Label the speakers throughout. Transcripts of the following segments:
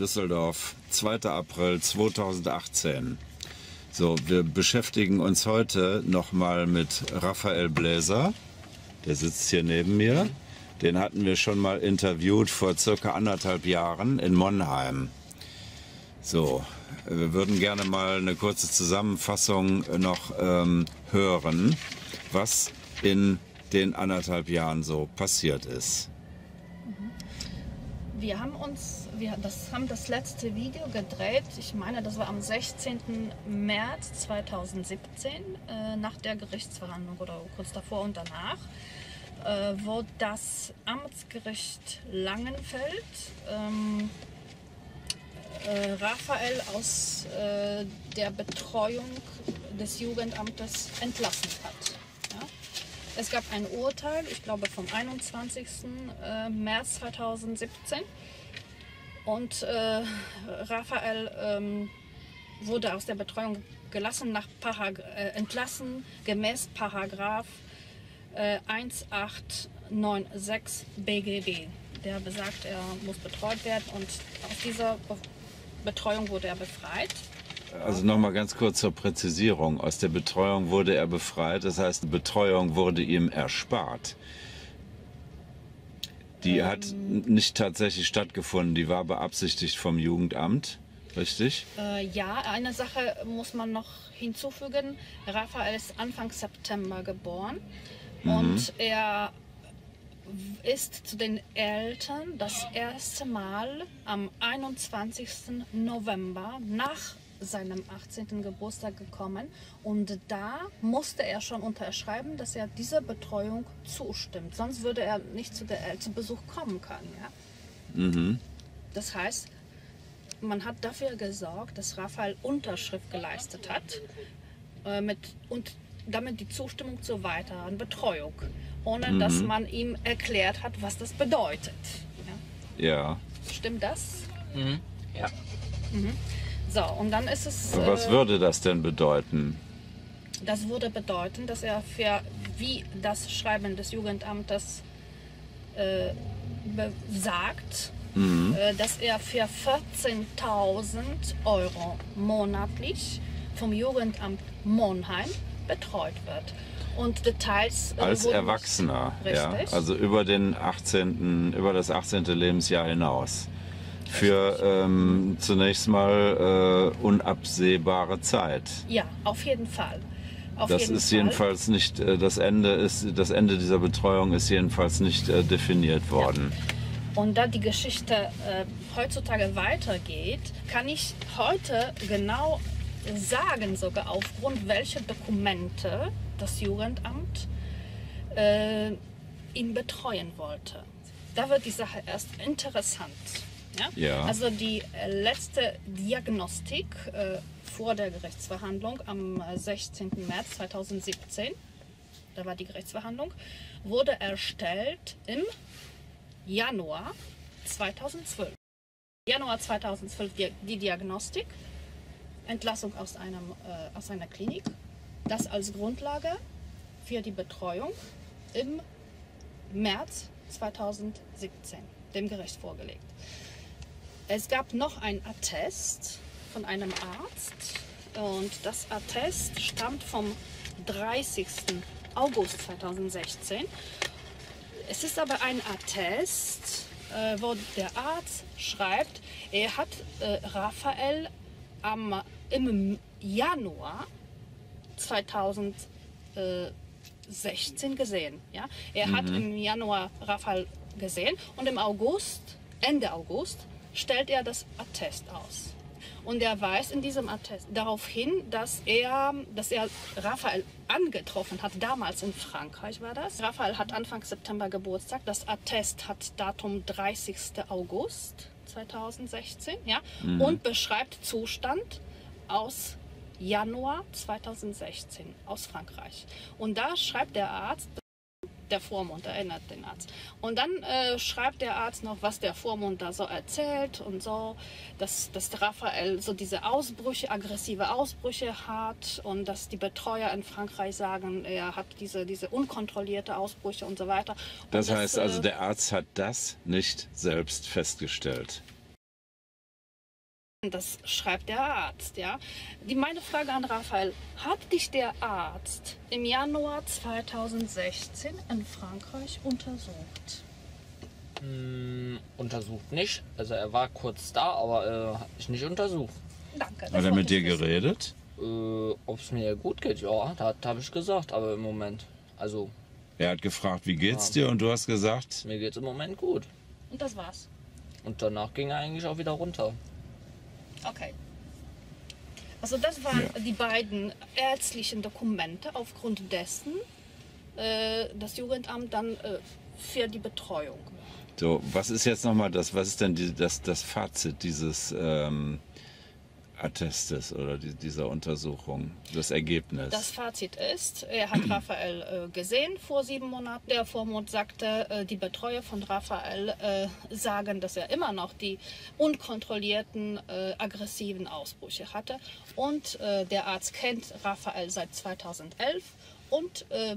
Speaker 1: Düsseldorf, 2. April 2018. So, wir beschäftigen uns heute nochmal mit Raphael Bläser. Der sitzt hier neben mir. Den hatten wir schon mal interviewt vor circa anderthalb Jahren in Monheim. So, wir würden gerne mal eine kurze Zusammenfassung noch ähm, hören, was in den anderthalb Jahren so passiert ist.
Speaker 2: Wir haben uns, wir das haben das letzte Video gedreht. Ich meine, das war am 16. März 2017 äh, nach der Gerichtsverhandlung oder kurz davor und danach, äh, wo das Amtsgericht Langenfeld ähm, äh, Raphael aus äh, der Betreuung des Jugendamtes entlassen hat. Es gab ein Urteil, ich glaube vom 21. Äh, März 2017. Und äh, Raphael ähm, wurde aus der Betreuung gelassen nach Parag äh, entlassen gemäß Paragraph äh, 1896 BGB. Der besagt, er muss betreut werden und aus dieser Be Betreuung wurde er befreit.
Speaker 1: Also nochmal ganz kurz zur Präzisierung. Aus der Betreuung wurde er befreit, das heißt, die Betreuung wurde ihm erspart. Die ähm. hat nicht tatsächlich stattgefunden, die war beabsichtigt vom Jugendamt, richtig?
Speaker 2: Äh, ja, eine Sache muss man noch hinzufügen. Raphael ist Anfang September geboren mhm. und er ist zu den Eltern das erste Mal am 21. November nach seinem 18. Geburtstag gekommen und da musste er schon unterschreiben, dass er dieser Betreuung zustimmt. Sonst würde er nicht zu, der, zu Besuch kommen können. Ja? Mhm. Das heißt, man hat dafür gesorgt, dass Raphael Unterschrift geleistet hat äh, mit, und damit die Zustimmung zur weiteren Betreuung, ohne mhm. dass man ihm erklärt hat, was das bedeutet.
Speaker 1: Ja. ja.
Speaker 2: Stimmt das?
Speaker 3: Mhm. Ja.
Speaker 2: Mhm. So, und dann ist es.
Speaker 1: Was äh, würde das denn bedeuten?
Speaker 2: Das würde bedeuten, dass er für, wie das Schreiben des Jugendamtes äh, besagt, mhm. äh, dass er für 14.000 Euro monatlich vom Jugendamt Monheim betreut wird. Und Details.
Speaker 1: Äh, Als Erwachsener, ja. Also über, den 18., über das 18. Lebensjahr hinaus für ähm, zunächst mal äh, unabsehbare Zeit.
Speaker 2: Ja, auf jeden Fall.
Speaker 1: Auf das jeden ist Fall. jedenfalls nicht äh, das Ende ist das Ende dieser Betreuung ist jedenfalls nicht äh, definiert worden.
Speaker 2: Ja. Und da die Geschichte äh, heutzutage weitergeht, kann ich heute genau sagen, sogar aufgrund welcher Dokumente das Jugendamt äh, ihn betreuen wollte. Da wird die Sache erst interessant. Ja? ja. Also die äh, letzte Diagnostik äh, vor der Gerichtsverhandlung am 16. Äh, März 2017, da war die Gerichtsverhandlung, wurde erstellt im Januar 2012. Januar 2012 die, die Diagnostik, Entlassung aus, einem, äh, aus einer Klinik, das als Grundlage für die Betreuung im März 2017 dem Gericht vorgelegt. Es gab noch ein Attest von einem Arzt und das Attest stammt vom 30. August 2016. Es ist aber ein Attest, äh, wo der Arzt schreibt, er hat äh, Raphael am, im Januar 2016 gesehen. Ja? Er mhm. hat im Januar Raphael gesehen und im August, Ende August, stellt er das Attest aus. Und er weist in diesem Attest darauf hin, dass er, dass er Raphael angetroffen hat, damals in Frankreich war das. Raphael hat Anfang September Geburtstag. Das Attest hat Datum 30. August 2016 ja, mhm. und beschreibt Zustand aus Januar 2016 aus Frankreich. Und da schreibt der Arzt, der Vormund erinnert den Arzt. Und dann äh, schreibt der Arzt noch, was der Vormund da so erzählt und so, dass, dass Raphael so diese Ausbrüche, aggressive Ausbrüche hat und dass die Betreuer in Frankreich sagen, er hat diese, diese unkontrollierte Ausbrüche und so weiter. Und
Speaker 1: das heißt das, also, äh, der Arzt hat das nicht selbst festgestellt.
Speaker 2: Das schreibt der Arzt, ja. Die, meine Frage an Raphael, hat dich der Arzt im Januar 2016 in Frankreich untersucht?
Speaker 3: Hm, untersucht nicht. Also er war kurz da, aber äh, hat mich nicht untersucht.
Speaker 2: Danke. das
Speaker 1: Hat er mit dir geredet?
Speaker 3: Äh, Ob es mir gut geht, ja, das habe ich gesagt, aber im Moment, also
Speaker 1: Er hat gefragt, wie geht's dir? Und du hast gesagt,
Speaker 3: mir geht es im Moment gut.
Speaker 2: Und das war's.
Speaker 3: Und danach ging er eigentlich auch wieder runter.
Speaker 2: Okay. Also das waren
Speaker 1: Ja.
Speaker 2: die beiden ärztlichen Dokumente, aufgrund dessen äh, das Jugendamt dann äh, für die Betreuung.
Speaker 1: so, was ist jetzt nochmal das, was ist denn die, das, das Fazit dieses ähm, Attestes oder die, dieser Untersuchung, das Ergebnis?
Speaker 2: Das Fazit ist, er hat Raphael äh, gesehen vor sieben Monaten. Der Vormund sagte, äh, die Betreuer von Raphael äh, sagen, dass er immer noch die unkontrollierten äh, aggressiven Ausbrüche hatte. Und äh, der Arzt kennt Raphael seit 2011 und äh,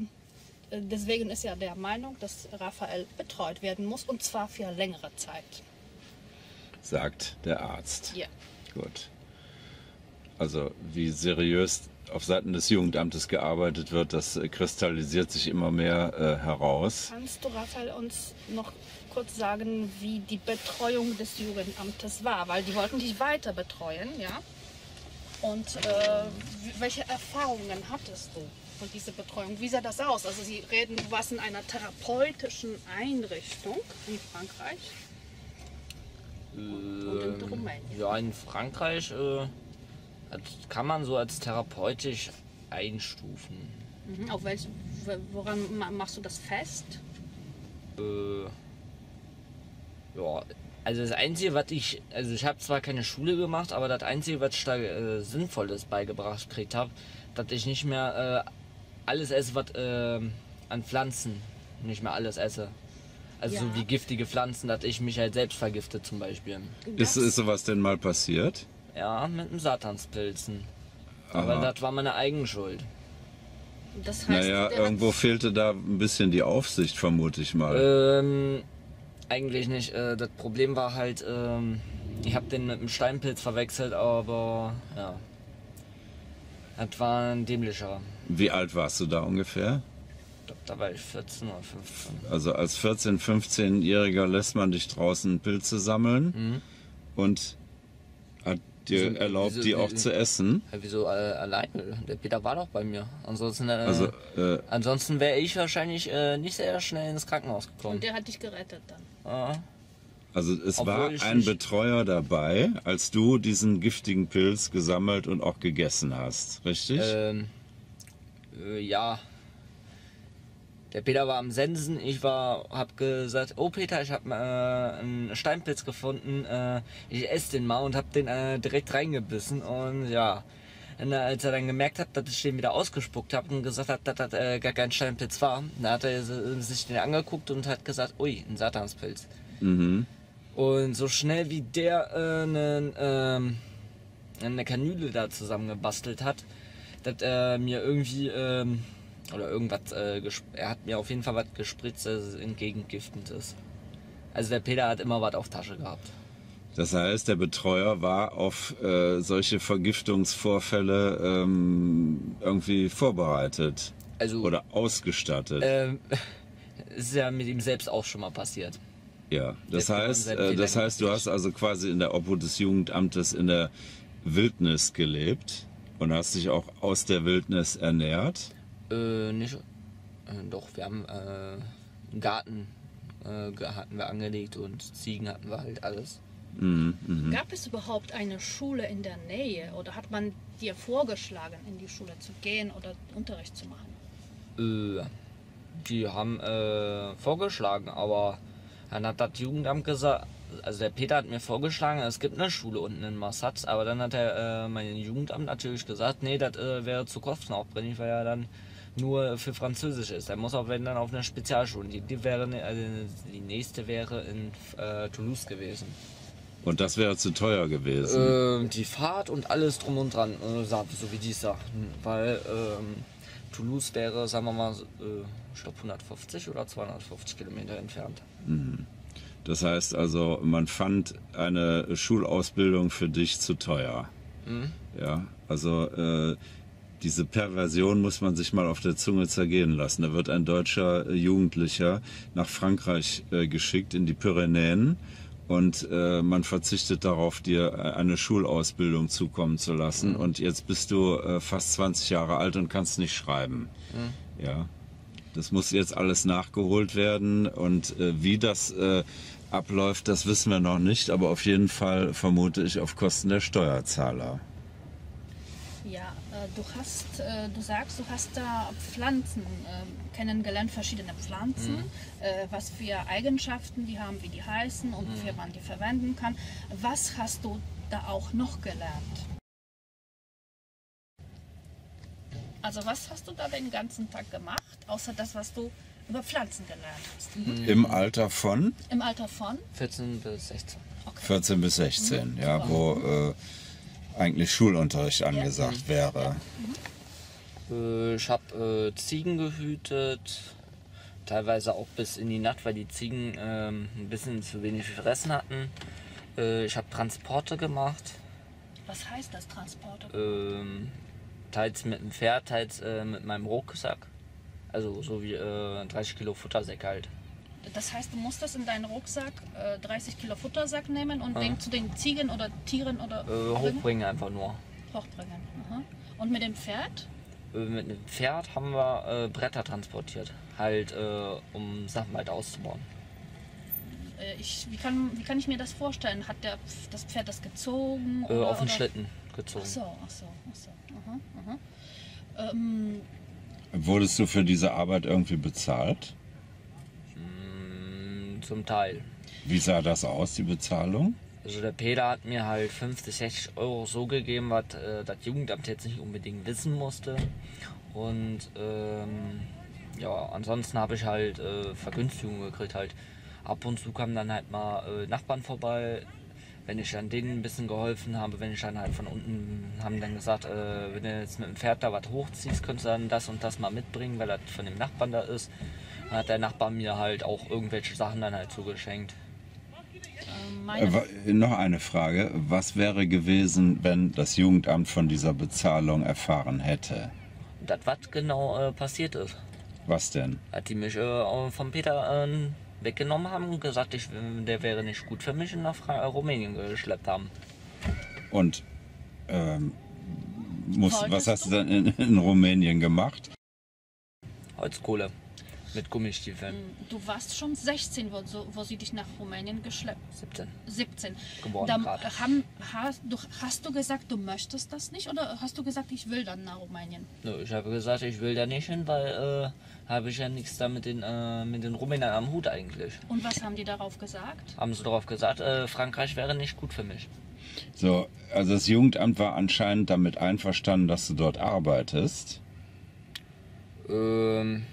Speaker 2: deswegen ist er der Meinung, dass Raphael betreut werden muss und zwar für längere Zeit.
Speaker 1: sagt der Arzt.
Speaker 2: Ja.
Speaker 1: Gut. Also wie seriös auf Seiten des Jugendamtes gearbeitet wird, das äh, kristallisiert sich immer mehr äh, heraus.
Speaker 2: Kannst du, Raphael, uns noch kurz sagen, wie die Betreuung des Jugendamtes war? Weil die wollten dich weiter betreuen, ja? Und äh, welche Erfahrungen hattest du von dieser Betreuung? Wie sah das aus? Also Sie reden, du warst in einer therapeutischen Einrichtung in Frankreich und in Rumänien.
Speaker 3: Ähm, Ja, in Frankreich äh, kann man so als therapeutisch einstufen.
Speaker 2: Mhm. Auf welch, woran ma- machst du das fest?
Speaker 3: Äh, ja, also das Einzige, was ich, also ich habe zwar keine Schule gemacht, aber das Einzige, was ich da äh, Sinnvolles beigebracht gekriegt habe, dass ich nicht mehr äh, alles esse, was äh, an Pflanzen, nicht mehr alles esse. Also so
Speaker 2: Ja.
Speaker 3: wie giftige Pflanzen, dass ich mich halt selbst vergifte zum Beispiel.
Speaker 1: Ist, ist sowas denn mal passiert?
Speaker 3: Ja, mit dem Satanspilzen. Aber das war meine Eigenschuld.
Speaker 2: Das heißt,
Speaker 1: Naja, irgendwo fehlte da ein bisschen die Aufsicht, vermute ich mal.
Speaker 3: Ähm, eigentlich nicht. Äh, das Problem war halt, ähm, ich habe den mit dem Steinpilz verwechselt, aber ja. Das war ein dämlicher.
Speaker 1: Wie alt warst du da ungefähr?
Speaker 3: Ich glaub, da war ich 14 oder 15.
Speaker 1: Also als 14-, 15-Jähriger lässt man dich draußen Pilze sammeln
Speaker 3: Mhm.
Speaker 1: und dir
Speaker 3: Wieso-
Speaker 1: erlaubt,
Speaker 3: wieso-
Speaker 1: die auch
Speaker 3: wieso-
Speaker 1: zu essen.
Speaker 3: Ja, wieso äh, alleine? Der Peter war doch bei mir. Ansonsten, äh,
Speaker 1: Also, äh,
Speaker 3: ansonsten wäre ich wahrscheinlich äh, nicht sehr schnell ins Krankenhaus gekommen.
Speaker 2: und der hat dich gerettet dann.
Speaker 3: Ja.
Speaker 1: also es
Speaker 3: Obwohl
Speaker 1: war ein Betreuer dabei, als du diesen giftigen Pilz gesammelt und auch gegessen hast, richtig?
Speaker 3: Ähm, äh, ja. Der Peter war am Sensen, ich war, hab gesagt, oh Peter, ich hab äh, einen Steinpilz gefunden, äh, ich esse den mal und hab den äh, direkt reingebissen und ja. Und, äh, als er dann gemerkt hat, dass ich den wieder ausgespuckt habe und gesagt hat, dass das äh, gar kein Steinpilz war, dann hat er si- sich den angeguckt und hat gesagt, ui, ein Satanspilz.
Speaker 1: mhm.
Speaker 3: Und so schnell wie der äh, einen, ähm, eine Kanüle da zusammengebastelt hat, dass er mir irgendwie ähm, oder irgendwas, äh, er hat mir auf jeden Fall was gespritzt, das entgegengiftend ist. Also der Peter hat immer was auf Tasche gehabt.
Speaker 1: Das heißt, der Betreuer war auf äh, solche Vergiftungsvorfälle ähm, irgendwie vorbereitet
Speaker 3: Also
Speaker 1: oder ausgestattet.
Speaker 3: ähm, ist ja mit ihm selbst auch schon mal passiert.
Speaker 1: ja, das heißt, äh, das heißt, du hast also quasi in der Obhut des Jugendamtes in der Wildnis gelebt und hast dich auch aus der Wildnis ernährt.
Speaker 3: Äh, nicht. Äh, doch, wir haben äh, einen Garten äh, hatten wir angelegt und Ziegen hatten wir halt alles.
Speaker 1: Mhm, mhm.
Speaker 2: Gab es überhaupt eine Schule in der Nähe oder hat man dir vorgeschlagen, in die Schule zu gehen oder Unterricht zu machen?
Speaker 3: Äh, die haben äh, vorgeschlagen, aber dann hat das Jugendamt gesagt, also der Peter hat mir vorgeschlagen, es gibt eine Schule unten in Massat, aber dann hat er, äh, mein Jugendamt natürlich gesagt, nee, das äh, wäre zu kostenaufwendig, weil er dann nur für Französisch ist. Er muss auch wenn dann auf eine Spezialschule. Die, die wäre, also die nächste wäre in äh, Toulouse gewesen.
Speaker 1: Und das wäre zu teuer gewesen.
Speaker 3: Ähm, die Fahrt und alles drum und dran, äh, so wie die sagten. Weil ähm, Toulouse wäre, sagen wir mal, äh, ich glaube 150 oder 250 Kilometer entfernt.
Speaker 1: Das heißt also, man fand eine Schulausbildung für dich zu teuer. Ja, also äh, diese Perversion muss man sich mal auf der Zunge zergehen lassen. Da wird ein deutscher äh, Jugendlicher nach Frankreich äh, geschickt in die Pyrenäen und äh, man verzichtet darauf, dir äh, eine Schulausbildung zukommen zu lassen. Und jetzt bist du äh, fast 20 Jahre alt und kannst nicht schreiben. Ja, das muss jetzt alles nachgeholt werden und äh, wie das abläuft, das wissen wir noch nicht, aber auf jeden Fall vermute ich auf Kosten der Steuerzahler.
Speaker 2: Ja, äh, du hast, äh, du sagst, du hast da Pflanzen äh, kennengelernt, verschiedene Pflanzen, äh, was für Eigenschaften die haben, wie die heißen und wofür man die verwenden kann. Was hast du da auch noch gelernt? Also was hast du da den ganzen Tag gemacht, außer das, was du über Pflanzen gelernt hast?
Speaker 1: Im Alter von
Speaker 2: Im Alter von?
Speaker 3: 14 bis 16.
Speaker 1: 14 bis 16, ja, wo äh, eigentlich Schulunterricht angesagt wäre.
Speaker 3: Äh, Ich habe äh, Ziegen gehütet, teilweise auch bis in die Nacht, weil die Ziegen ähm, ein bisschen zu wenig gefressen hatten. Äh, ich habe Transporte gemacht,
Speaker 2: Was heißt das Transporter?
Speaker 3: ähm, teils mit dem Pferd, teils äh, mit meinem Rucksack. Also so wie äh, 30 Kilo Futtersäcke halt.
Speaker 2: Das heißt, du musstest in deinen Rucksack äh, 30 Kilo Futtersack nehmen und den zu den Ziegen oder Tieren oder
Speaker 3: Äh,
Speaker 2: bringen?
Speaker 3: hochbringen einfach nur.
Speaker 2: hochbringen. Aha. Und mit dem Pferd?
Speaker 3: Äh, mit einem Pferd haben wir äh, Bretter transportiert. Halt, äh, um Sachen halt auszubauen.
Speaker 2: Äh, ich, wie, kann, wie kann ich mir das vorstellen? Hat der, das Pferd das gezogen?
Speaker 3: Äh,
Speaker 2: oder,
Speaker 3: auf den
Speaker 2: oder?
Speaker 3: Schlitten gezogen.
Speaker 2: Ach so, ach so, ach so. Aha, aha. Ähm,
Speaker 1: Wurdest du für diese Arbeit irgendwie bezahlt?
Speaker 3: Zum Teil.
Speaker 1: Wie sah das aus, die Bezahlung?
Speaker 3: Also der Peter hat mir halt 50, 60 Euro so gegeben, was äh, das Jugendamt jetzt nicht unbedingt wissen musste. Und ähm, ja, ansonsten habe ich halt äh, Vergünstigungen gekriegt. Halt ab und zu kamen dann halt mal äh, Nachbarn vorbei, wenn ich dann denen ein bisschen geholfen habe, wenn ich dann halt von unten haben dann gesagt, äh, wenn du jetzt mit dem Pferd da was hochziehst, könntest du dann das und das mal mitbringen, weil das von dem Nachbarn da ist. Dann hat der Nachbar mir halt auch irgendwelche Sachen dann halt zugeschenkt.
Speaker 2: äh, meine,
Speaker 1: Äh, noch eine Frage. Was wäre gewesen, wenn das Jugendamt von dieser Bezahlung erfahren hätte?
Speaker 3: Das, was genau äh, passiert ist.
Speaker 1: Was denn?
Speaker 3: Hat die mich äh, vom Peter äh, weggenommen haben und gesagt, ich, der wäre nicht gut für mich und nach Fra äh, Rumänien geschleppt haben.
Speaker 1: Und ähm, muss, was hast du dann in, in Rumänien gemacht?
Speaker 3: Holzkohle mit Gummistiefeln.
Speaker 2: du warst schon 16, wo, so, wo sie dich nach Rumänien geschleppt
Speaker 3: 17.
Speaker 2: 17.
Speaker 3: Geworden
Speaker 2: Dann
Speaker 3: grad.
Speaker 2: haben, hast, du, hast du gesagt, du möchtest das nicht oder hast du gesagt, ich will dann nach Rumänien?
Speaker 3: Nö, ich habe gesagt, ich will da nicht hin, weil äh, habe ich ja nichts da mit den, äh, mit den Rumänern am Hut eigentlich.
Speaker 2: Und was haben die darauf gesagt?
Speaker 3: Haben sie darauf gesagt, äh, Frankreich wäre nicht gut für mich.
Speaker 1: So, also das Jugendamt war anscheinend damit einverstanden, dass du dort arbeitest.
Speaker 3: Ähm,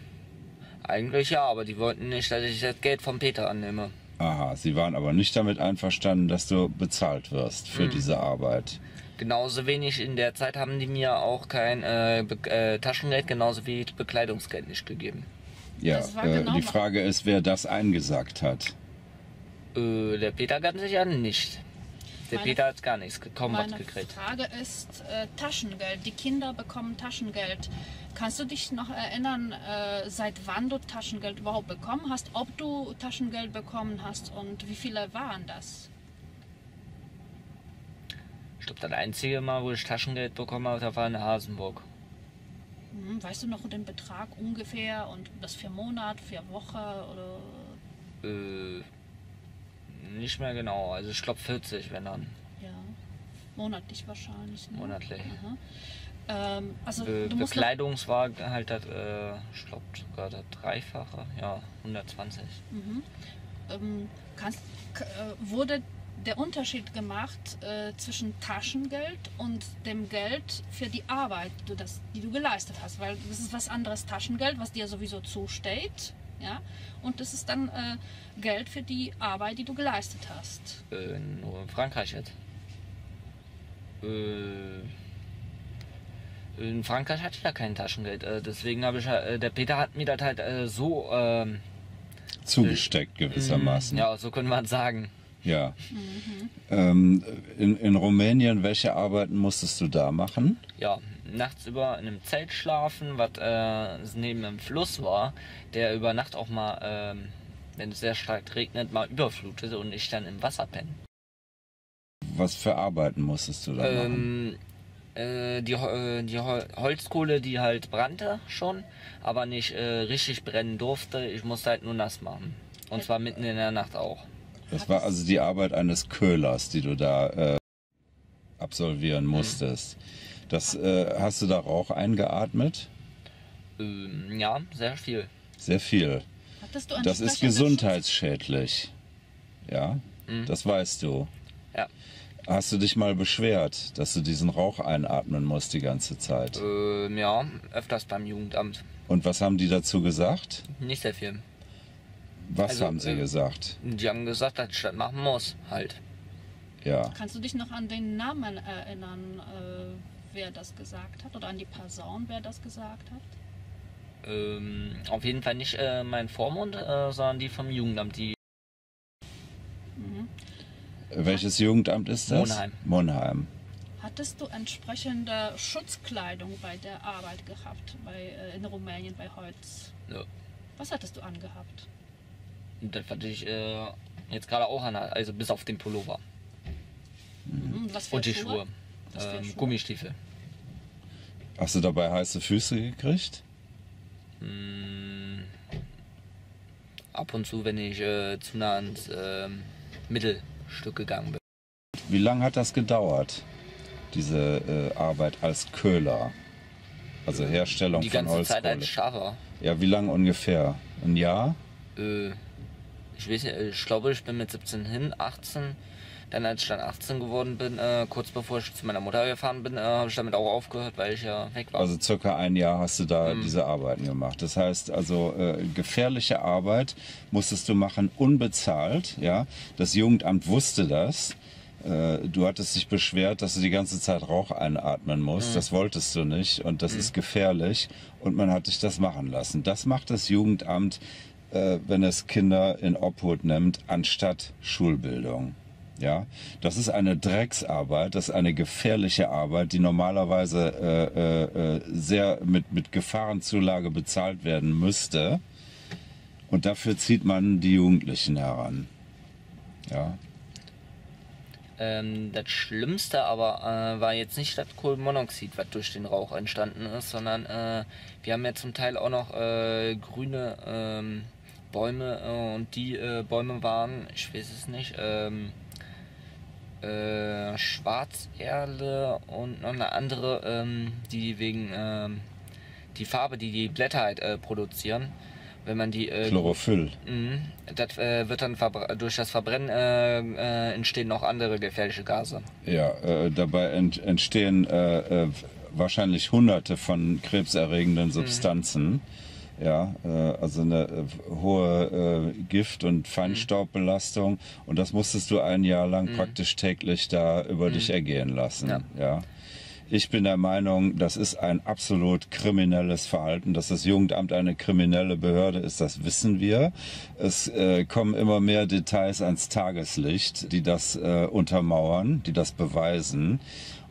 Speaker 3: eigentlich ja, aber die wollten nicht, dass ich das Geld vom Peter annehme.
Speaker 1: Aha, sie waren aber nicht damit einverstanden, dass du bezahlt wirst für diese Arbeit.
Speaker 3: Genauso wenig in der Zeit haben die mir auch kein äh, Be äh, Taschengeld, genauso wie Bekleidungsgeld nicht gegeben.
Speaker 1: Ja, äh,
Speaker 2: genau
Speaker 1: die Frage ist, wer das eingesagt hat.
Speaker 3: Äh, der Peter ganz sicher nicht. Der
Speaker 2: Meine-
Speaker 3: Peter hat gar nichts, ge- kaum was
Speaker 2: Meine
Speaker 3: gekriegt.
Speaker 2: Frage ist äh, Taschengeld. Die Kinder bekommen Taschengeld. Kannst du dich noch erinnern, äh, seit wann du Taschengeld überhaupt bekommen hast? Ob du Taschengeld bekommen hast und wie viele waren das?
Speaker 3: Ich glaube, das einzige Mal, wo ich Taschengeld bekommen habe, das war in Hasenburg.
Speaker 2: Hm, weißt du noch den Betrag ungefähr und das für Monat, für Woche oder
Speaker 3: Äh, nicht mehr genau, also ich glaube 40, wenn dann.
Speaker 2: ja monatlich wahrscheinlich? Ne?
Speaker 3: Monatlich.
Speaker 2: Ähm, also
Speaker 3: Be
Speaker 2: du musst
Speaker 3: Bekleidungswagen halt das, äh, ich glaube sogar das Dreifache, ja, 120.
Speaker 2: ähm, kannst, äh, wurde der Unterschied gemacht äh, zwischen Taschengeld und dem Geld für die Arbeit, du, das, die du geleistet hast. Weil das ist was anderes Taschengeld, was dir sowieso zusteht. Ja? Und das ist dann äh, Geld für die Arbeit, die du geleistet hast.
Speaker 3: Äh, nur in Frankreich jetzt. Äh, in Frankreich hatte ich ja kein Taschengeld. Äh, deswegen habe ich, ja- äh, der Peter hat mir das halt äh, so ähm,
Speaker 1: zugesteckt gewissermaßen.
Speaker 3: Ja, so könnte man sagen.
Speaker 1: Ja. Ähm, in, in Rumänien, welche Arbeiten musstest du da machen?
Speaker 3: Ja, nachts über in einem Zelt schlafen, was äh, neben einem Fluss war, der über Nacht auch mal, ähm, wenn es sehr stark regnet, mal überflutet und ich dann im Wasser penne.
Speaker 1: Was für Arbeiten musstest du da machen?
Speaker 3: Ähm, äh, die, äh, die Hol Holzkohle, die halt brannte schon, aber nicht äh, richtig brennen durfte. Ich musste halt nur nass machen. Und zwar mitten in der Nacht auch.
Speaker 1: Das war also die Arbeit eines Köhlers, die du da äh, absolvieren musstest. Das äh, hast du da Rauch eingeatmet?
Speaker 3: Ähm, ja, sehr viel.
Speaker 1: Sehr viel.
Speaker 2: Hattest du
Speaker 1: Das ist gesundheitsschädlich. Ja, das weißt du.
Speaker 3: Ja.
Speaker 1: Hast du dich mal beschwert, dass du diesen Rauch einatmen musst die ganze Zeit?
Speaker 3: Ähm, ja, öfters beim Jugendamt.
Speaker 1: Und was haben die dazu gesagt?
Speaker 3: Nicht sehr viel.
Speaker 1: Was
Speaker 3: Also,
Speaker 1: haben sie
Speaker 3: ähm,
Speaker 1: gesagt?
Speaker 3: Die haben gesagt, dass ich das machen muss, halt.
Speaker 1: Ja.
Speaker 2: Kannst du dich noch an den Namen erinnern, äh, wer das gesagt hat? Oder an die Person, wer das gesagt hat?
Speaker 3: Ähm, auf jeden Fall nicht äh, mein Vormund, äh, sondern die vom Jugendamt, die
Speaker 1: Welches Jugendamt ist das?
Speaker 3: Monheim.
Speaker 1: Monheim.
Speaker 2: Hattest du entsprechende Schutzkleidung bei der Arbeit gehabt, bei, äh, in Rumänien bei Holz?
Speaker 3: ja,
Speaker 2: Was hattest du angehabt?
Speaker 3: Das hatte ich äh, jetzt gerade auch an, also bis auf den Pullover.
Speaker 2: Mhm. Was für
Speaker 3: Und die
Speaker 2: Schuhe?
Speaker 3: Schuhe. Ähm,
Speaker 2: Schuhe?
Speaker 3: Gummistiefel.
Speaker 1: Hast du dabei heiße Füße gekriegt?
Speaker 3: Mm, ab und zu, wenn ich äh, zu nah ans ähm, Mittelstück gegangen bin.
Speaker 1: Wie lange hat das gedauert, diese äh, Arbeit als Köhler? Also Herstellung
Speaker 3: Die
Speaker 1: von
Speaker 3: ganze Zeit
Speaker 1: Holzkohle.
Speaker 3: als Schafer.
Speaker 1: Ja, wie lange ungefähr? Ein Jahr?
Speaker 3: Äh, ich weiß ich glaube, ich bin mit 17 hin, 18. Dann, als ich dann 18 geworden bin, äh, kurz bevor ich zu meiner Mutter gefahren bin, äh, habe ich damit auch aufgehört, weil ich ja weg war.
Speaker 1: Also circa ein Jahr hast du da
Speaker 3: Mhm.
Speaker 1: diese Arbeiten gemacht. Das heißt also äh, gefährliche Arbeit musstest du machen unbezahlt. Ja, das Jugendamt wusste das. Äh, Du hattest dich beschwert, dass du die ganze Zeit Rauch einatmen musst. Das wolltest du nicht und das ist gefährlich und man hat dich das machen lassen. Das macht das Jugendamt, äh, wenn es Kinder in Obhut nimmt, anstatt Schulbildung. Ja, das ist eine Drecksarbeit, das ist eine gefährliche Arbeit, die normalerweise äh, äh, äh, sehr mit, mit Gefahrenzulage bezahlt werden müsste. Und dafür zieht man die Jugendlichen heran. Ja,
Speaker 3: Ähm, das Schlimmste aber äh, war jetzt nicht das Kohlenmonoxid, was durch den Rauch entstanden ist, sondern äh, wir haben ja zum Teil auch noch äh, grüne ähm, Bäume äh, und die äh, Bäume waren, ich weiß es nicht, ähm, äh, Schwarzerle und noch eine andere, ähm, die wegen ähm, die Farbe, die die Blätter halt äh, produzieren, wenn man die äh,
Speaker 1: Chlorophyll.
Speaker 3: Mhm. Das äh, wird dann durch das Verbrennen äh, äh, entstehen noch andere gefährliche Gase.
Speaker 1: Ja, äh, dabei ent, entstehen äh, wahrscheinlich hunderte von krebserregenden Substanzen. Ja, äh, also eine äh, hohe äh, Gift- und Feinstaubbelastung. Und das musstest du ein Jahr lang praktisch täglich da über dich ergehen lassen.
Speaker 3: Ja.
Speaker 1: ja. Ich bin der Meinung, das ist ein absolut kriminelles Verhalten. Dass das Jugendamt eine kriminelle Behörde ist, das wissen wir. Es äh, kommen immer mehr Details ans Tageslicht, die das äh, untermauern, die das beweisen.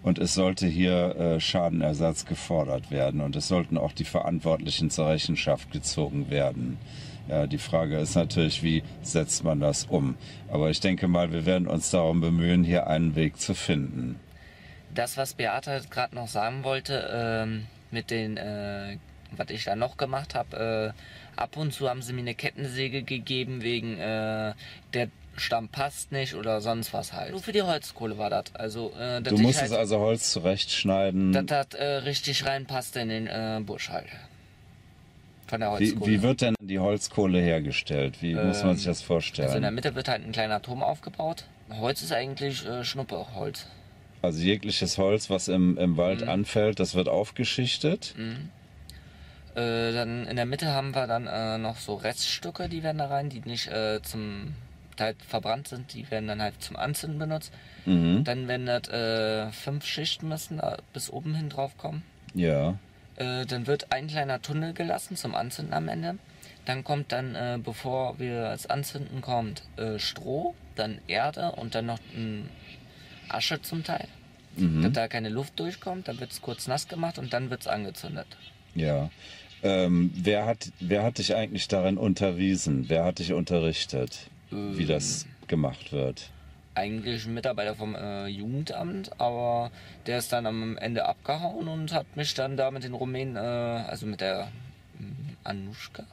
Speaker 1: Und es sollte hier äh, Schadenersatz gefordert werden. Und es sollten auch die Verantwortlichen zur Rechenschaft gezogen werden. Ja, die Frage ist natürlich, wie setzt man das um? Aber ich denke mal, wir werden uns darum bemühen, hier einen Weg zu finden.
Speaker 3: Das, was Beate gerade noch sagen wollte, ähm, mit den, äh, was ich da noch gemacht habe, äh, ab und zu haben sie mir eine Kettensäge gegeben wegen äh, der Stamm passt nicht oder sonst was halt. Nur für die Holzkohle war das. Also, äh,
Speaker 1: Du musstest
Speaker 3: halt,
Speaker 1: also Holz zurechtschneiden.
Speaker 3: dass das äh, richtig reinpasst in den äh, Busch halt. Von der
Speaker 1: Wie,
Speaker 3: Holzkohle.
Speaker 1: wie wird denn die Holzkohle hergestellt? Wie muss man sich das vorstellen?
Speaker 3: Also in der Mitte wird halt ein kleiner Turm aufgebaut. Holz ist eigentlich äh, Schnuppeholz.
Speaker 1: Also jegliches Holz, was im, im Wald
Speaker 3: Mhm.
Speaker 1: anfällt, das wird aufgeschichtet.
Speaker 3: Äh, dann in der Mitte haben wir dann äh, noch so Reststücke, die werden da rein, die nicht äh, zum Teil verbrannt sind, die werden dann halt zum Anzünden benutzt.
Speaker 1: Mhm.
Speaker 3: Dann werden das äh, fünf Schichten müssen da bis oben hin drauf kommen.
Speaker 1: Ja.
Speaker 3: Äh, dann wird ein kleiner Tunnel gelassen zum Anzünden am Ende. Dann kommt dann, äh, bevor wir es anzünden, kommt äh, Stroh, dann Erde und dann noch ähm, Asche zum Teil. Dass da keine Luft durchkommt, dann wird es kurz nass gemacht und dann wird es angezündet.
Speaker 1: Ja. Ähm, wer, hat, wer hat dich eigentlich darin unterwiesen? Wer hat dich unterrichtet, wie das gemacht wird?
Speaker 3: Eigentlich ein Mitarbeiter vom äh, Jugendamt, aber der ist dann am Ende abgehauen und hat mich dann da mit den Rumänen, äh, also mit der ähm, Anushka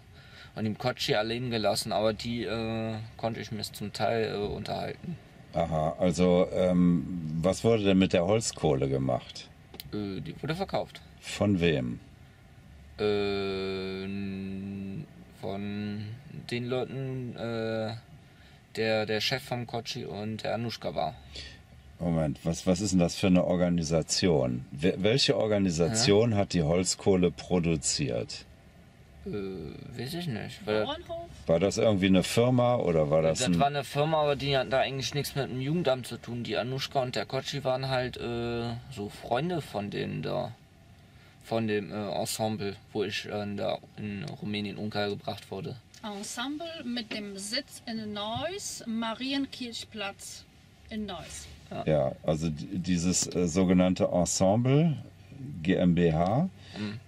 Speaker 3: und dem Kotschi allein gelassen, aber die äh, konnte ich mir zum Teil äh, unterhalten.
Speaker 1: Aha, also ähm, was wurde denn mit der Holzkohle gemacht?
Speaker 3: Äh, die wurde verkauft.
Speaker 1: Von wem?
Speaker 3: Äh, von den Leuten, äh, der der Chef vom Kotschi und der Anushka war.
Speaker 1: Moment, was, was ist denn das für eine Organisation? Welche Organisation hat die Holzkohle produziert?
Speaker 3: Äh, weiß ich nicht.
Speaker 2: Bauernhof?
Speaker 1: War das irgendwie eine Firma oder war das,
Speaker 3: das
Speaker 1: ein...
Speaker 3: war eine Firma, aber die hatten da eigentlich nichts mit dem Jugendamt zu tun. Die Anushka und der Kotschi waren halt äh, so Freunde von denen da. Von dem äh, Ensemble, wo ich äh, da in Rumänien untergebracht wurde.
Speaker 2: Ensemble mit dem Sitz in Neuss, Marienkirchplatz in Neuss.
Speaker 1: Ja, also dieses äh, sogenannte Ensemble GmbH,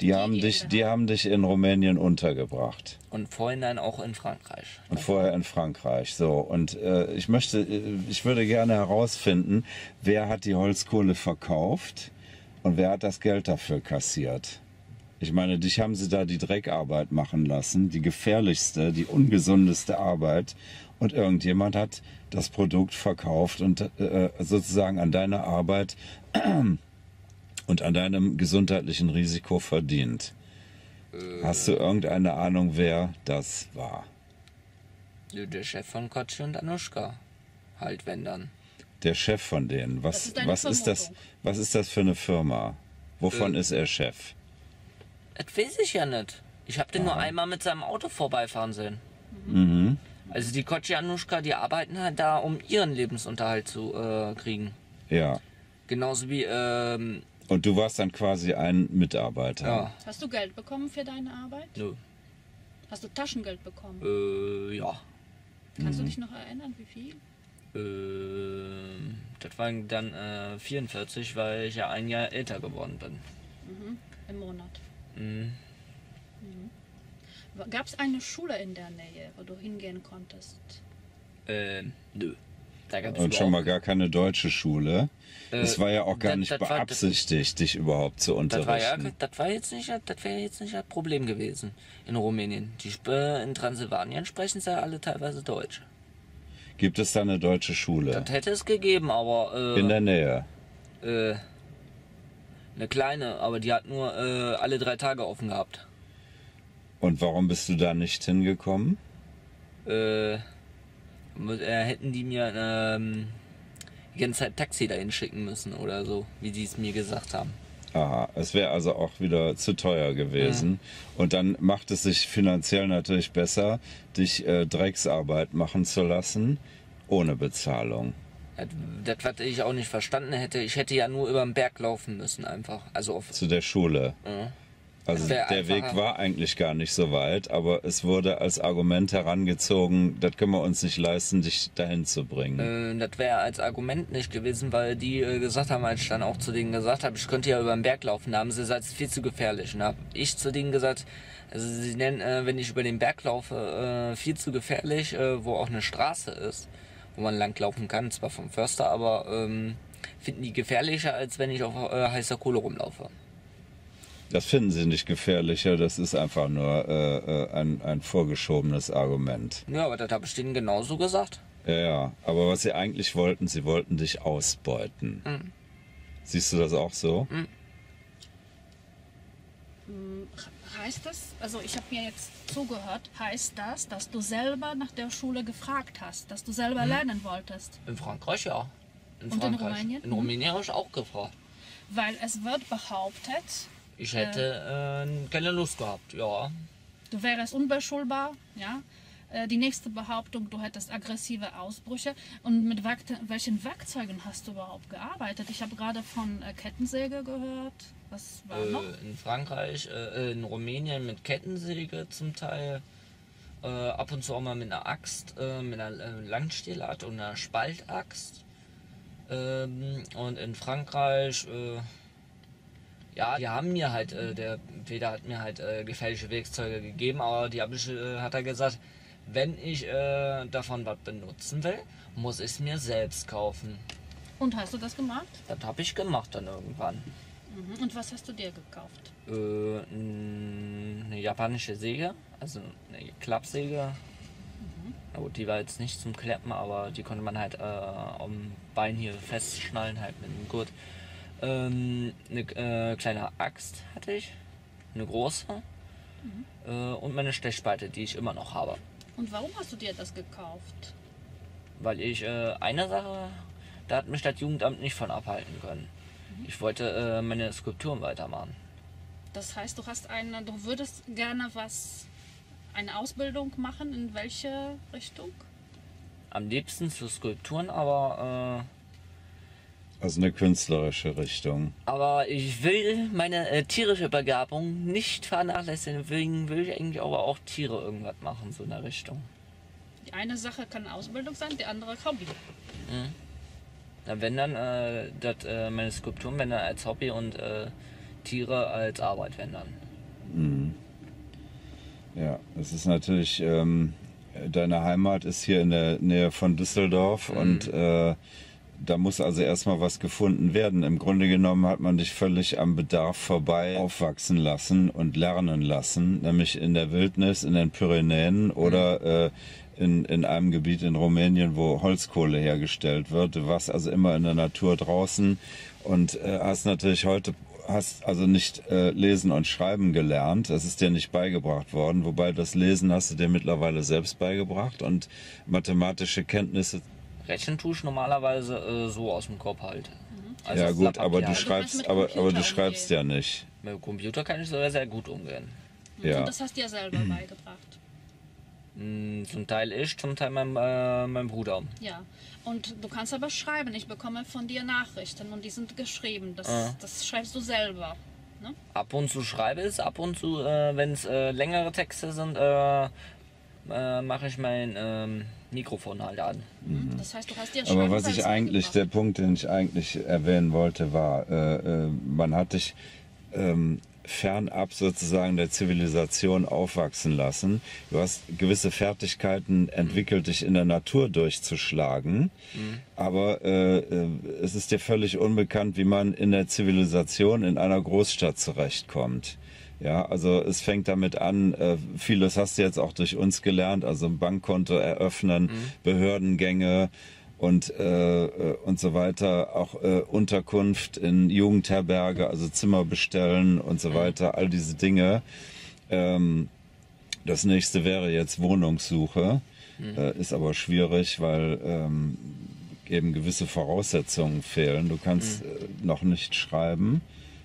Speaker 1: die haben, dich, die haben dich in Rumänien untergebracht.
Speaker 3: Und vorhin dann auch in Frankreich.
Speaker 1: Und vorher in Frankreich. So, und äh, ich möchte, äh, ich würde gerne herausfinden, wer hat die Holzkohle verkauft und wer hat das Geld dafür kassiert. Ich meine, dich haben sie da die Dreckarbeit machen lassen, die gefährlichste, die ungesundeste Arbeit. Und irgendjemand hat das Produkt verkauft und äh, sozusagen an deiner Arbeit und an deinem gesundheitlichen Risiko verdient. Hast du irgendeine Ahnung, wer das war?
Speaker 3: Der Chef von Kotschi und Anushka. Halt, wenn dann.
Speaker 1: Der Chef von denen. Was,
Speaker 2: Das ist
Speaker 1: was, ist, das, was ist das für eine Firma? Wovon ist er Chef?
Speaker 3: Das weiß ich ja nicht. Ich habe den nur einmal mit seinem Auto vorbeifahren sehen.
Speaker 1: Mhm.
Speaker 3: Also die Kotschi Anushka, die arbeiten halt da, um ihren Lebensunterhalt zu äh, kriegen.
Speaker 1: Ja.
Speaker 3: Genauso wie, ähm,
Speaker 1: Und du warst dann quasi ein Mitarbeiter.
Speaker 3: ja,
Speaker 2: Hast du Geld bekommen für deine Arbeit?
Speaker 3: nö.
Speaker 2: Hast du Taschengeld bekommen?
Speaker 3: Äh, ja.
Speaker 2: Kannst du dich noch erinnern, wie viel?
Speaker 3: Äh, das waren dann äh, 44, weil ich ja ein Jahr älter geworden bin.
Speaker 2: Im Monat.
Speaker 3: Mhm.
Speaker 2: Gab es eine Schule in der Nähe, wo du hingehen konntest?
Speaker 3: Äh, nö. Da gab's
Speaker 1: Und schon mal gar keine deutsche Schule. es
Speaker 3: Äh,
Speaker 1: war ja auch gar
Speaker 3: das-
Speaker 1: nicht
Speaker 3: das war-
Speaker 1: beabsichtigt, dich überhaupt zu
Speaker 3: Das war ja,
Speaker 1: unterrichten.
Speaker 3: das war jetzt nicht, das wäre jetzt nicht das Problem gewesen in Rumänien. Die Sp- in Transsilvanien sprechen sie ja alle teilweise Deutsch.
Speaker 1: Gibt es da eine deutsche Schule?
Speaker 3: Das hätte es gegeben, aber äh,
Speaker 1: In der Nähe.
Speaker 3: äh, eine kleine, aber die hat nur äh, alle drei Tage offen gehabt.
Speaker 1: Und warum bist du da nicht hingekommen?
Speaker 3: Äh, äh, hätten die mir ähm, die ganze Zeit Taxi dahin schicken müssen oder so, wie die es mir gesagt haben.
Speaker 1: Aha, es wäre also auch wieder zu teuer gewesen. Und dann macht es sich finanziell natürlich besser, dich äh, Drecksarbeit machen zu lassen, ohne Bezahlung.
Speaker 3: Das, das, was ich auch nicht verstanden hätte, ich hätte ja nur über den Berg laufen müssen einfach. Also auf
Speaker 1: Zu der Schule.
Speaker 3: Ja.
Speaker 1: Also der Weg war eigentlich gar nicht so weit, aber es wurde als Argument herangezogen, das können wir uns nicht leisten, dich dahin zu bringen.
Speaker 3: Äh, das wäre als Argument nicht gewesen, weil die äh, gesagt haben, als ich dann auch zu denen gesagt habe, ich könnte ja über den Berg laufen, da haben sie gesagt, es ist viel zu gefährlich. Und da habe ich zu denen gesagt, also sie nennen, äh, wenn ich über den Berg laufe, äh, viel zu gefährlich, äh, wo auch eine Straße ist, wo man langlaufen kann, zwar vom Förster, aber ähm, finden die gefährlicher, als wenn ich auf äh, heißer Kohle rumlaufe.
Speaker 1: Das finden sie nicht gefährlicher, das ist einfach nur äh, äh, ein, ein vorgeschobenes Argument.
Speaker 3: Ja, aber das habe ich denen genauso gesagt.
Speaker 1: Ja, ja, aber was sie eigentlich wollten, sie wollten dich ausbeuten.
Speaker 3: Mhm.
Speaker 1: Siehst du das auch so?
Speaker 2: Heißt das, also ich habe mir jetzt zugehört, heißt das, dass du selber nach der Schule gefragt hast, dass du selber lernen wolltest?
Speaker 3: In Frankreich ja. In
Speaker 2: Und in
Speaker 3: Frankreich.
Speaker 2: Rumänien?
Speaker 3: In Rumänien habe ich auch gefragt.
Speaker 2: Weil es wird behauptet,
Speaker 3: Ich hätte äh, keine Lust gehabt, ja.
Speaker 2: du wärst unbeschulbar, ja. Äh, Die nächste Behauptung, du hättest aggressive Ausbrüche. Und mit welchen Werkzeugen hast du überhaupt gearbeitet? Ich habe gerade von äh, Kettensäge gehört. Was war noch?
Speaker 3: Äh, in Frankreich, äh, in Rumänien mit Kettensäge zum Teil. Äh, ab und zu auch mal mit einer Axt, äh, mit einer äh, Langstielart und einer Spaltaxt. Ähm, und in Frankreich, äh, ja, die haben mir halt, äh, der Peter hat mir halt äh, gefährliche Werkzeuge gegeben, aber die hab ich, äh, hat er gesagt, wenn ich äh, davon was benutzen will, muss ich es mir selbst kaufen.
Speaker 2: Und hast du das gemacht?
Speaker 3: Das habe ich gemacht dann irgendwann.
Speaker 2: Mhm. Und was hast du dir gekauft?
Speaker 3: Äh, eine japanische Säge, also eine Klappsäge. Na gut, die war jetzt nicht zum Kleppen, aber die konnte man halt äh, am Bein hier festschnallen, halt mit dem Gurt. Ähm, eine äh, kleine Axt hatte ich, eine große äh, und meine Stechspalte, die ich immer noch habe.
Speaker 2: Und warum hast du dir das gekauft?
Speaker 3: Weil ich äh, eine Sache, da hat mich das Jugendamt nicht von abhalten können. Ich wollte äh, meine Skulpturen weitermachen.
Speaker 2: Das heißt, du hast eine, du würdest gerne was, eine Ausbildung machen. In welche Richtung?
Speaker 3: Am liebsten zu Skulpturen, aber äh,
Speaker 1: Also eine künstlerische Richtung.
Speaker 3: Aber ich will meine äh, tierische Begabung nicht vernachlässigen. Deswegen will ich eigentlich aber auch Tiere irgendwas machen, so in der Richtung.
Speaker 2: Die eine Sache kann Ausbildung sein, die andere Hobby.
Speaker 3: Na, wenn dann, äh, dat, äh, meine Skulpturen, wenn dann als Hobby und äh, Tiere als Arbeit, wenn dann.
Speaker 1: Ja, es ist natürlich, ähm, deine Heimat ist hier in der Nähe von Düsseldorf und äh, da muss also erstmal was gefunden werden. Im Grunde genommen hat man dich völlig am Bedarf vorbei aufwachsen lassen und lernen lassen, nämlich in der Wildnis, in den Pyrenäen oder äh, in, in einem Gebiet in Rumänien, wo Holzkohle hergestellt wird. Du warst also immer in der Natur draußen und äh, hast natürlich heute hast also nicht äh, lesen und schreiben gelernt. Das ist dir nicht beigebracht worden. Wobei das Lesen hast du dir mittlerweile selbst beigebracht und mathematische Kenntnisse.
Speaker 3: Rechnen tue ich normalerweise äh, so aus dem Kopf halt. Also
Speaker 1: ja gut, aber du
Speaker 3: halt.
Speaker 1: schreibst, aber, aber du schreibst
Speaker 2: umgehen.
Speaker 1: ja nicht.
Speaker 3: Mit dem Computer kann ich sogar sehr gut umgehen.
Speaker 1: Ja.
Speaker 2: Und das hast du dir selber beigebracht.
Speaker 3: Hm, zum Teil ich, zum Teil mein, äh, mein Bruder.
Speaker 2: Ja. Und du kannst aber schreiben. Ich bekomme von dir Nachrichten und die sind geschrieben. Das,
Speaker 3: Ah.
Speaker 2: das schreibst du selber. Ne?
Speaker 3: Ab und zu schreibe ich es, ab und zu, äh, wenn es äh, längere Texte sind, äh, äh, mache ich mein ähm, Mikrofon halt an.
Speaker 2: Das heißt, du hast dir
Speaker 1: Aber
Speaker 2: Schreiben
Speaker 1: was ich eigentlich, der
Speaker 2: beigebracht.
Speaker 1: Punkt, den ich eigentlich erwähnen wollte, war, äh, äh, man hat dich ähm, fernab sozusagen der Zivilisation aufwachsen lassen. Du hast gewisse Fertigkeiten entwickelt, dich in der Natur durchzuschlagen, aber äh, äh, es ist dir völlig unbekannt, wie man in der Zivilisation in einer Großstadt zurechtkommt. Ja, also es fängt damit an, äh, vieles hast du jetzt auch durch uns gelernt, also ein Bankkonto eröffnen, Behördengänge und, äh, äh, und so weiter, auch äh, Unterkunft in Jugendherberge, also Zimmer bestellen und so weiter, all diese Dinge. Ähm, das nächste wäre jetzt Wohnungssuche, äh, ist aber schwierig, weil ähm, eben gewisse Voraussetzungen fehlen. Du kannst äh, noch nicht schreiben,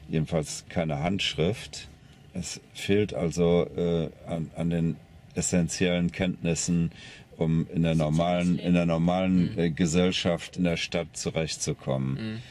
Speaker 1: jedenfalls keine Handschrift. Es fehlt also äh, an, an den essentiellen Kenntnissen, um in der normalen, in der normalen äh, Gesellschaft in der Stadt zurechtzukommen.